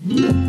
Yeah.